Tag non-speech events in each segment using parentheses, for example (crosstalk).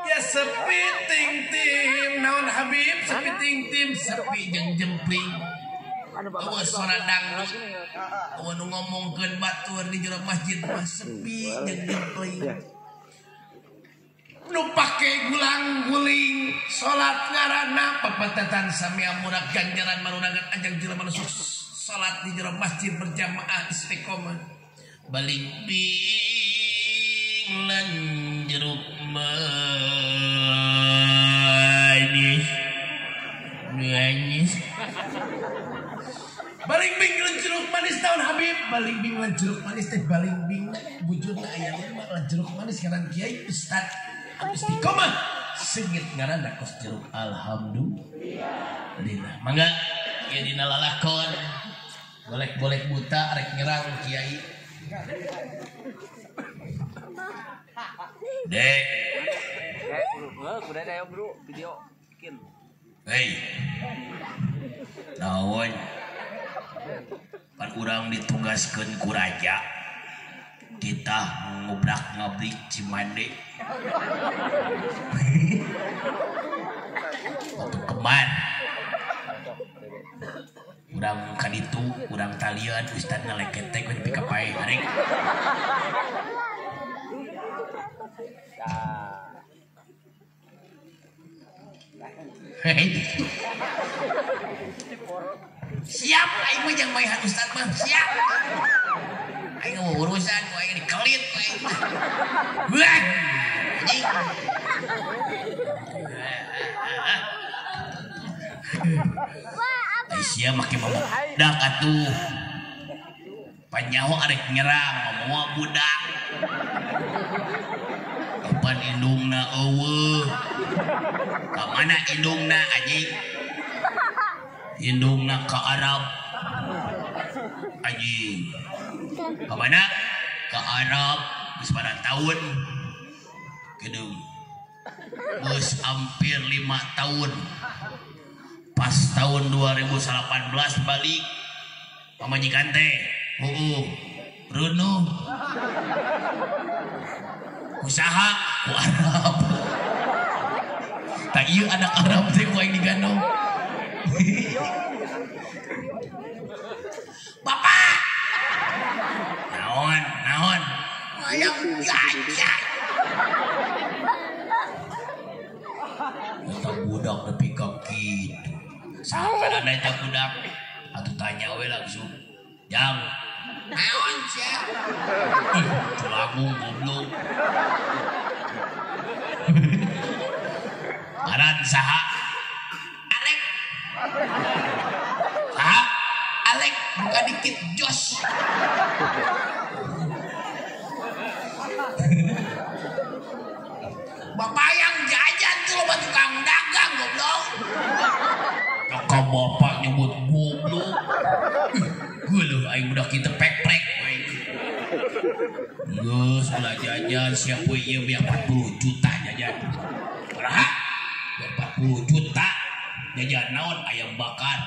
Ya sepi ting tim naon Habib? Sepi ting tim sepi jeung jempling. Awas suara dangdut. Awas nu ngomongkeun batur di jero masjid mah sepi jeung jempling. Nu pake gulang-guling salat ngaranna pepetetan sami amurak ganjaran marunagan ajang jelema nu salat di jero masjid berjamaah istiqomah. Balik bing Baling bing jeruk manis tahun Habib? Baling bing jeruk manis teh baling bing wujudna aya lima lan jeruk manis ngaran Kiai Ustad. Istiqomah sengit ngaran kos jeruk. Alhamdulillah. Mangga ya dina lalakon. Boleh-boleh buta rek nyerang Kiai Dek, Kuda ada bro, video bikin. hei, naon? Pan urang ditugaskeun ku raja, kita ngobrak ngabrik Cimande. Waktu kemar, urang kan itu, urang talian, Ustad nepi ka pae arek. Siap, aing mah yang maihan Ustad mah, siap. Aing mau urusan, gua aing dikelit, aing mah. Wah. Anjing. Sia make budak atuh. Panyaho arek nyerang, mau budak. Kapan indungna eueuh. Ka mana indungna anjing? Indungna ke Arab. Anjing. Ka mana? Ke Arab. Geus barang tahun. Gedung. Geus hampir lima tahun. Pas tahun 2018 balik. Pamajikan teh. Heuh. Runu. Usaha ku Arab. Tak iya anak Arab teh ku aing digandong. (laughs) Bapak. Naon, naon. Ayam gajah. Eta budak nepi ka kitu. Sampai ada eta budak. Atuh tanya we langsung. Jang. Naon sia? Ih, celagu goblok. Aran saha? Alek. Saha? Alek buka dikit jos. Geus ulah jajan siapa ieu biar 40 juta jajan. Berapa? Biar 40 juta jajan naon ayam bakar.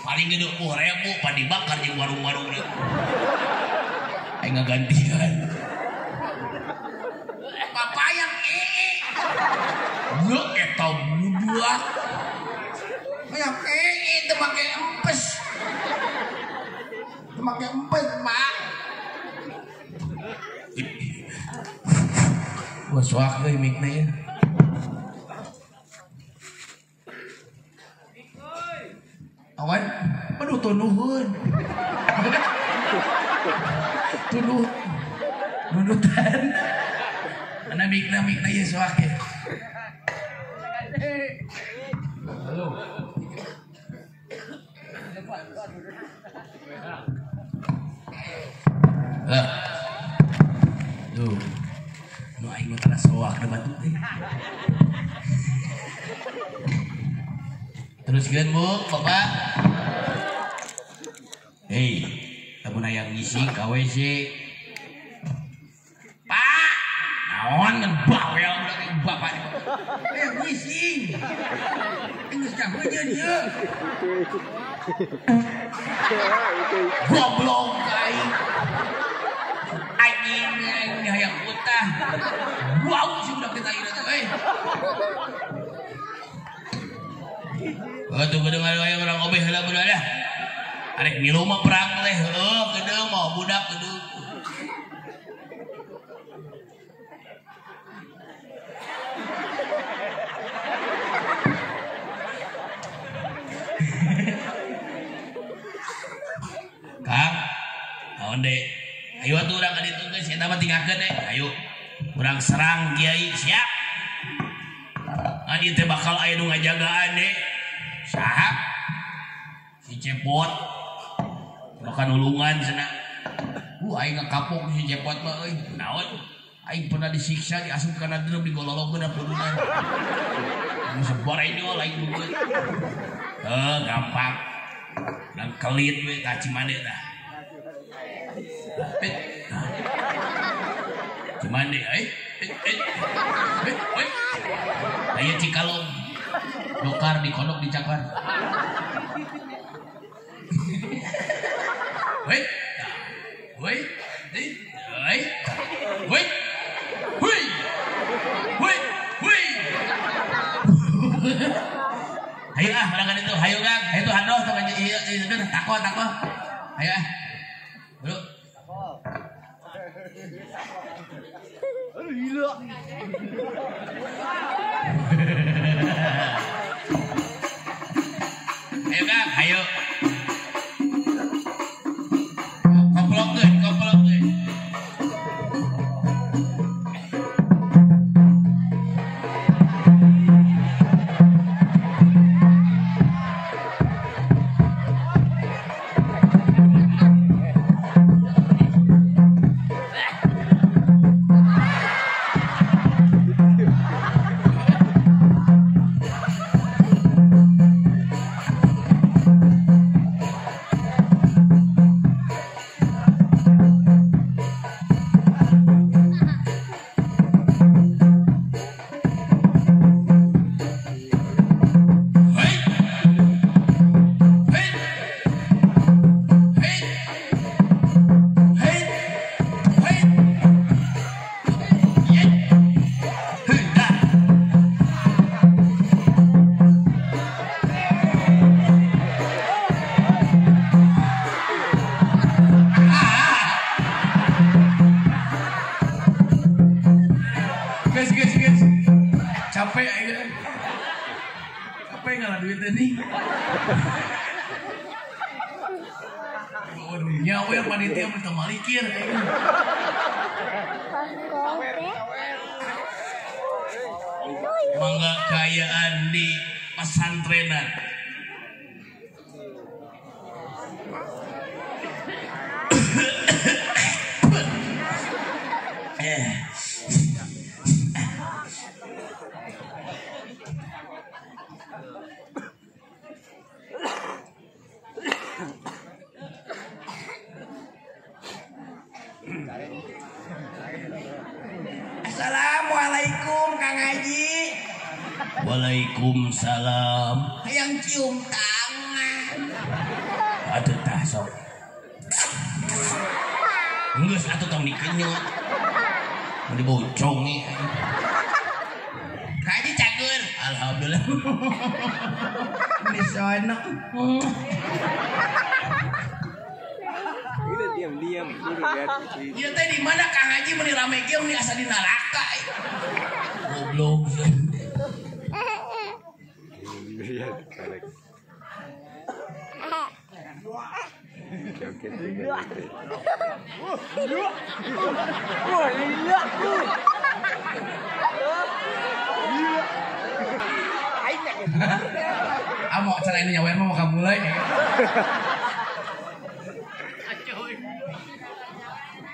Paling gede puluh ribu padi bakar di warung-warung deh. Aing ngagantian. Bapak yang ee. Gue eta budak. Yang ee itu pakai empes. Pakai empes, Pak. Wah, suak deh mic-nya ya. Awan, aduh tunuhun. Tunuh. Nunutan. Mana mic-na mic-na ya suak ya. Halo. Lah. Tuh. Da batu teh. Teruskeun Bu, Bapak. Hei, lamun aya ngisi ka WC. Pak, naon kan bawel dari Bapak. Eh, ngisi. Ka heujeun ye. Goblok tuh gedung ada yang orang obeh lah budak dah. Arek di rumah perang teh. Oh, gedung mau budak gedung. (laughs) Kang, naon deh. Ayo atuh urang ka ditu geus eta mah tinggalkeun deh. Ayo. Urang serang Kiai siap. Adi teh bakal nu ngajagaan deh. Saha? Si Cepot. Makan ulungan cenah. Uh, aing ngakapok si Cepot mah euy. Naon? Aing pernah disiksa diasup kana drum digolologeun da pudunan. Anu sebar ini lain bebeut. Eh, gampang. Dan kelit we ka Cimande dah. Eh, nah. Cimande, eh, eh, eh, eh, eh. Aya Cikalong dokar di kolok di cakar woi woi woi woi woi woi woi ayo ah berangkat itu. Ayo kan itu handos tuh iya, iya itu takwa takwa. Ayo ah. Dulu. Aduh, gila. Mangga kayaan di pesantrenan. Enggak satu tahun dikenyot. Di bocong nih. Kaji cakur. Alhamdulillah. Bisa enak. Ini diam diam. Iya (laughs) teh di mana Kang Haji meni rame kieu meni asa di neraka. Eh? Goblok. Lihat, cái gì nữa nữa ngồi đi nữa Amok cara ini nyawain mau kamu mulai.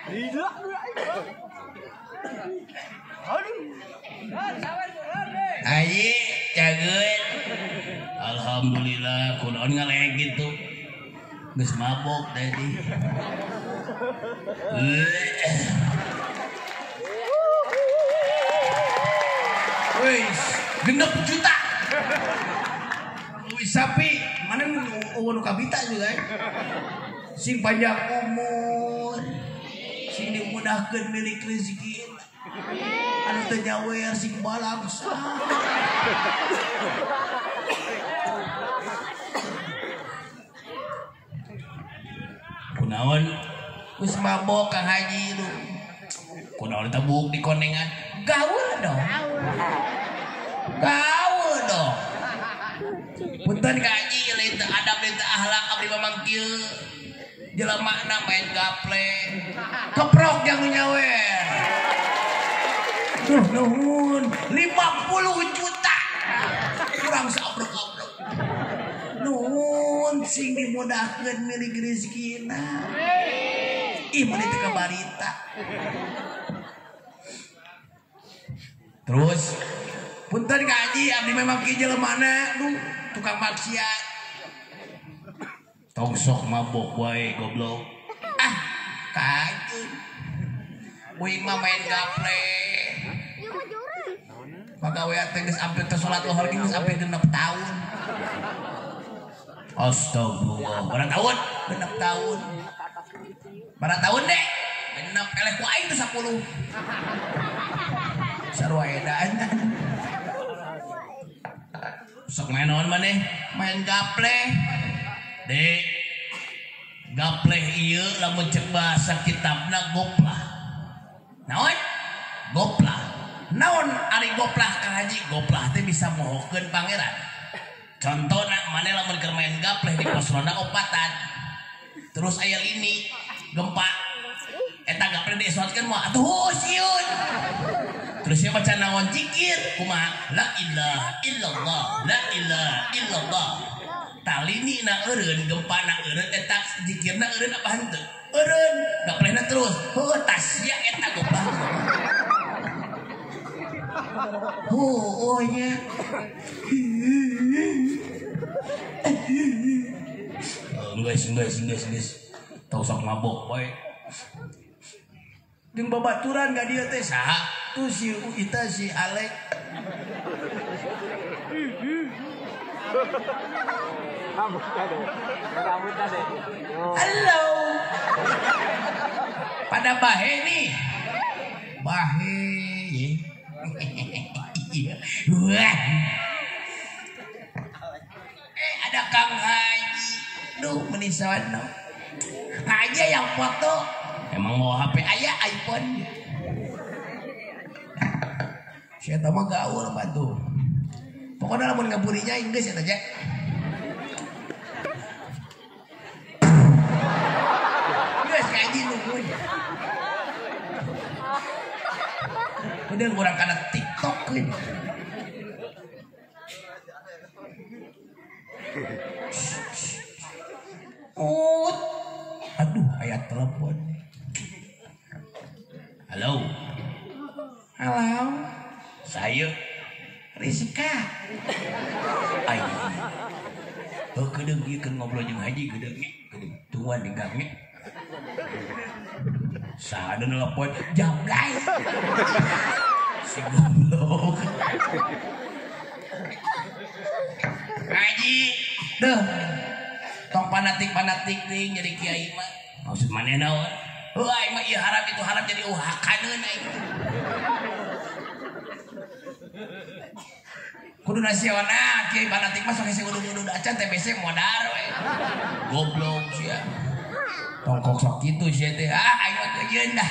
Tidak. Ayi, cageun. Alhamdulillah, kunaon ngalegit tuh. Geus mabok tadi. Wis, genep juta. Wis sapi, mana nu kabita juga. eh. Sing panjang umur. Sing dimudahkeun milik rezeki. Anu nyawer sing balangsa. Kunaon Geus mabok Kang Haji lu. kunaon tabuk di konengan Gaul dong. Gaul dong. Punten Kang Haji lain teu adab lain teu ahlak abdi mamang kieu. Jelema na main gaple. Keprok yang nyawer. Duh nuhun 50 juta. Kurang sabrek-abrek. Sing dimudahkeun milik rezekina. Ih meuli teu kabarita. Terus punten Kak Haji abdi memang kieu jelemana lu tukang maksiat. tong sok mabok wae goblok Ah, kajun. Uing mah main gaple. Pagawe teh geus ampe teh salat lohor geus ampe 6 tahun. Astagfirullah Berapa tahun? 6 tahun. Berapa tahun deh? 6 eleh ku aing teh 10. Sarua edan. sok main naon maneh Main gaple. dek gapleh ieu lamun cek bahasa kitabna goplah Naon? goplah Naon ari goplah Kang Haji? Goplah teh bisa mohokeun pangeran. Contohna maneh lamun keur main gapleh di pos ronda opatan Terus aya ini gempa. Eta gaple diesotkeun mah atuh sieun. terus dia baca naon jikir kumaha la ilaha illallah la ilaha illallah talini na eureun gempa na eureun eta jikirna eureun apa henteu Eureun. gaplehna terus Heuh tasya eta goplah. Oh, oh nya. Enggak, enggak, enggak, enggak. Tau sok mabok, boy. Jeung babaturan gak dia teh Saha? tuh si Uita si Alek. Halo. Pada bahe nih. Bahe. Wah. Eh ada Kang Haji. Duh menisawan no. Aja yang foto. Emang mau HP? Ayah iPhone. Saya tahu mah gaul mah tuh. Pokoknya lamun ngaburinya Inggris ya aja. Geus kaji nungguin. Udah kurang karena TikTok kan. Ut. Aduh, ayat telepon. Halo, Halo, saya. Rizka. Ay. Oh, kedeng ieu keur ngobrol jeung Haji kedeng ge. Kedeng tuan di gang ge. Saha ada nelpon? Jablay. Si goblok. Haji. Duh. Tong panatik-panatik nih jadi kiai mah. Maksud mana naon? Aing mah ieu haram itu haram jadi uhakaneun aing. Kudu nasional, kiai panatik mah sok hese udu-udu acan TBC modar we. Goblok sia. Tongkok sok kitu sia teh. Ah, aing mah dah.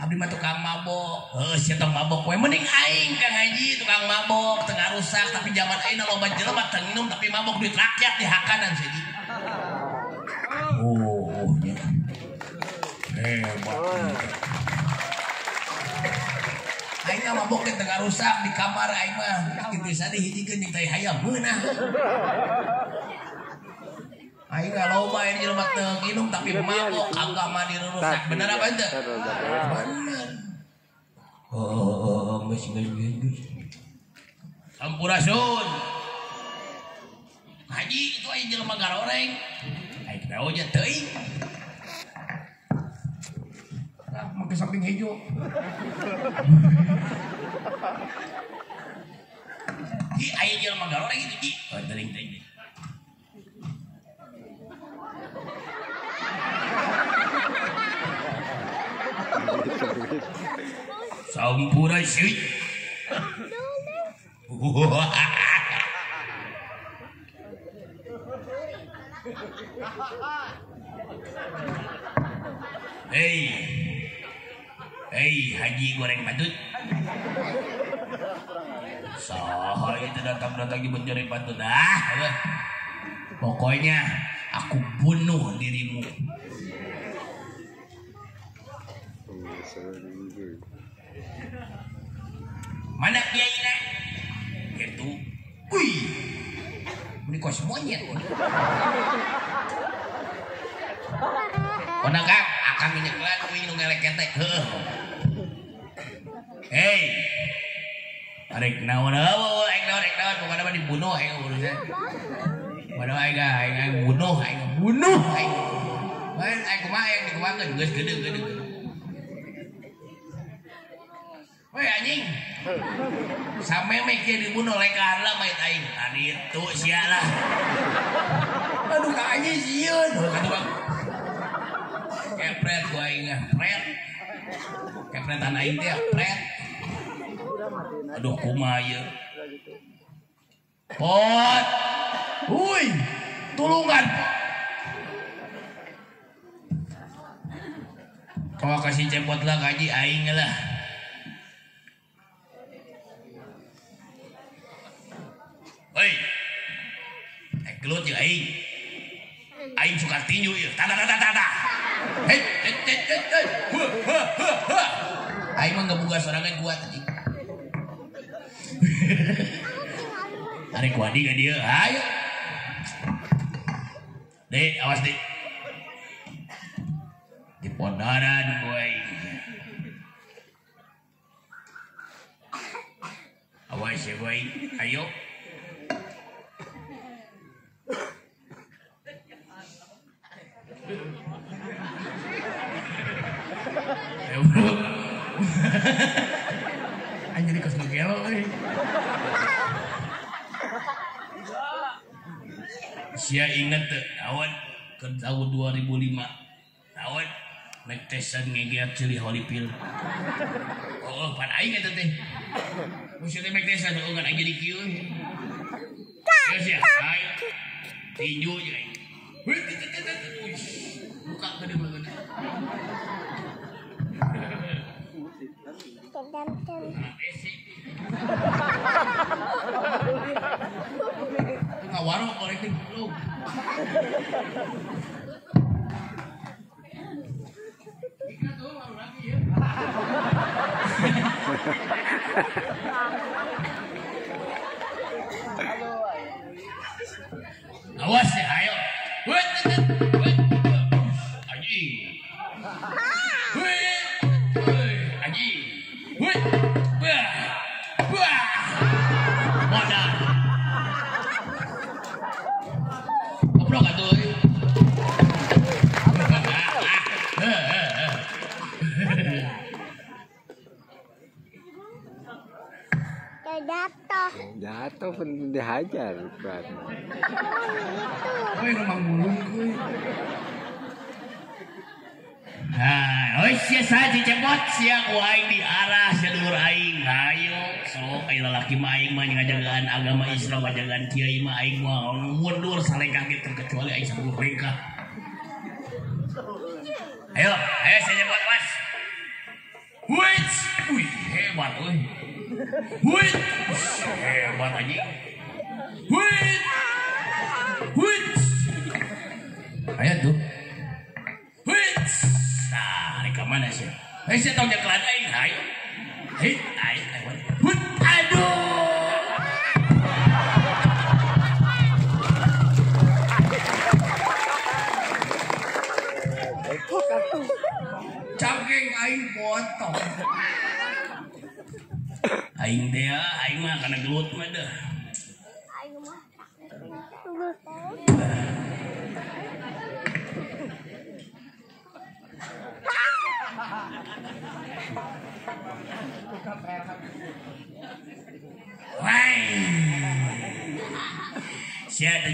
Abdi mah tukang mabok. Heuh, sia tong mabok we. Mending aing Kang Haji tukang mabok, tengah rusak tapi zaman aing loba jelema teu minum tapi mabok duit rakyat di hakanan sia Ji. Oh, nya. Hebat. Aing mah mabok teh tengah rusak di kamar aing mah. Kitu sadi hijikeun jeung tai hayam meunah. Aing gak loba ini jelema teu minum tapi mabok agama dirusak. Bener apa ente? Bener. Oh, geus geus geus. Sampurasun. Haji itu aing jelema garoreng. Aing teh oja teuing. Ah, make samping hejo. Hi, aing jelema garoreng itu, Ji. Oh, teuing teuing. Sampurasun. (laughs) Hei. Hei, Haji goreng patut. Saha itu datang-datang mencari patut. Ah, apa? Pokoknya aku bunuh dirimu. Mana kiai na? Itu. Wih. Ini kos monyet. Kona kang, akang nyeklan kuing nu ngelek ketek. Heuh. Hei. Arek naon eueuh, aing naon, aing naon, pokona mah dibunuh aing urusan. Padahal aing aing aing bunuh, aing bunuh aing. Main aing kumaha aing dikumakeun geus gede-gede. Woi anjing. (laughs) Sameme kieu dibunuh lekan lah mait aing. Tadi itu sia lah. Aduh ka anjing sieun. Kata bang. Kepret gua aing ah, pret. Kepretan aing teh pret. Aduh kumaha ieu. Pot. Wuih, tulungan. Kau kasih cepot lah gaji aing lah. Hei. Eh gelut ya aing. Aing suka tinju ya. Tada tada tada. Hei, hei, hei, hei. Huh, huh, huh, huh. Aing mah ngebuka sorangan kuat tadi. Tarik wadi ke dia. Ayo. Dek, awas dek. Di pondaran gue. Awas ya gue. Ayo bro. Anjir kos ngegelo euy. Sia inget tuh, awan ke tahun 2005. Awan naik tesan ngegeat cili Holyfield. Oh, pan aing eta teh. Teh naik tesan oh kan aing jadi kieu. Geus ya, ayo. Tinju aja aing. Buka gede banget. Anak tuh baru lagi ya. Awas ya, ayo. Wait, wait, wait. Aji. Berarti. Woi, ngomong mulung kuy. Nah, oi sia saja cepot sia ku aing di arah sadulur aing. Ayo, sok aing lalaki mah aing mah ngajagaan agama Islam, ngajagaan kiai mah aing mah mundur salengkah gitu terkecuali aing sadulur lengkah. Ayo, ayo saya cepot mas. Wait, wih hebat euy. Wait, hebat aja. Wait, wait. Ayo tuh. Wait. Nah, ini ke mana sih? Hei, saya tahu jalan aing. Ayo. Hei, ayo, ayo. Wait, aduh. Cangkeng aing potong. Aing dia, aing mah kana gelut mah dah. Ayo mah. Wai. Sia teh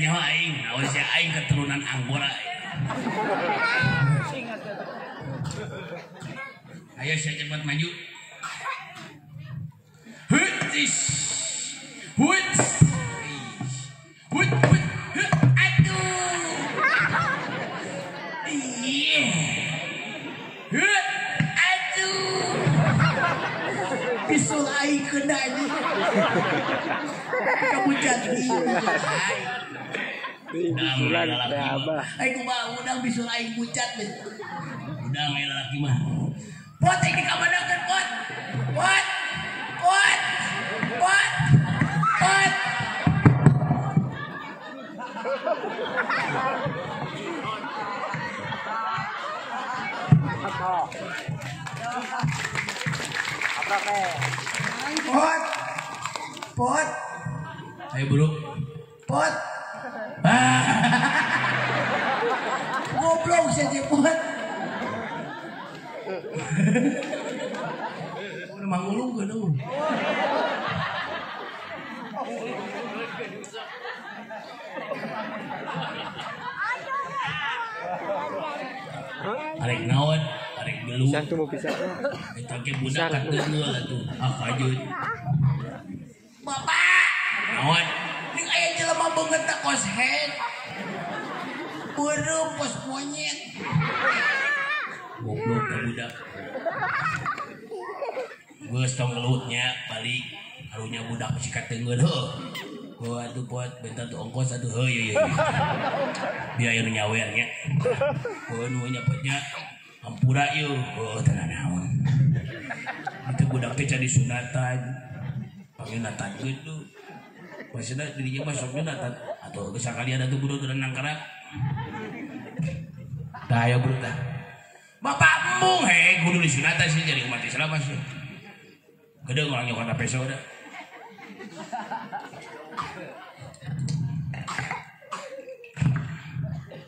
nyawa aing, awas sia aing keturunan Anggora. Ayo sia cepat maju. Hutis. Hut. Kamu jadi Bulan teh abah. aing kumaha udang bisul aing bucat weh. Udah nggak laki mah. pot ini kamanakeun pot? Pot! Pot! Pot! Pot! Pot pot Ayo bro. pot (laughs) goblok saja pot Udah mangulung ke dong. Arek naon, arek gelu. Pisang tuh mau pisang. Eta ge budak kan geul atuh. Ah kajut. bapak Naon? Ning aya jelema banget head. Beureum pos monyet. Goblok budak. Geus tong ngeluhnya balik harunya budak masih katengeun heuh. Oh atuh pot bentar tuh ongkos atuh heuh ye. Biaya nu nyawer nya. Oh nu nyapotnya ampura yeuh. Oh tenan naon. Itu budak teh jadi sunatan. Panggil natan gitu. Maksudnya dirinya mah sok natan atau sekali ada tuh budak renang kerak. Dah ya bro dah. Bapak embung he kudu disunatan sih jadi umat Islam sih. Gede orang nyokot peso dah.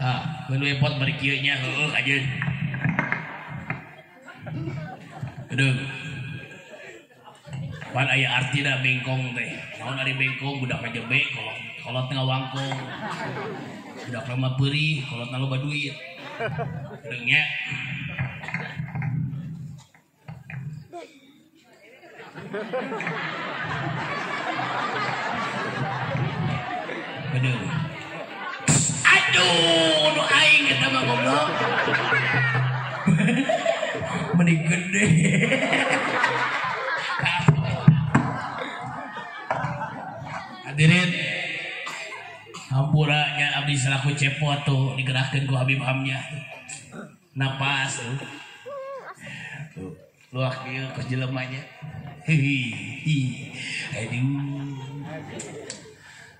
Ah, menu epot bari kieu heueuh ajeun. Gede. Pan aya artina bengkong teh. Naon ari bengkong budak ngajebe kolot kolot tengah wangkong. Budak lama peuri kolot loba duit. Gede nya. Aduh. Aduh, nu aing eta mah goblok. (laughs) Mending gede. Hadirin. Hampuranya abdi selaku cepot tuh digerakkan ku Habib Hamnya. Napas tuh. Luak ieu ke jelemanya. Aduh.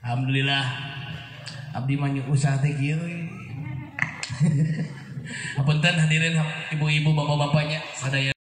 Alhamdulillah abdi mah nyuk usaha teh kieu. (laughs) we. Hapunten hadirin ibu-ibu bapak-bapaknya sadaya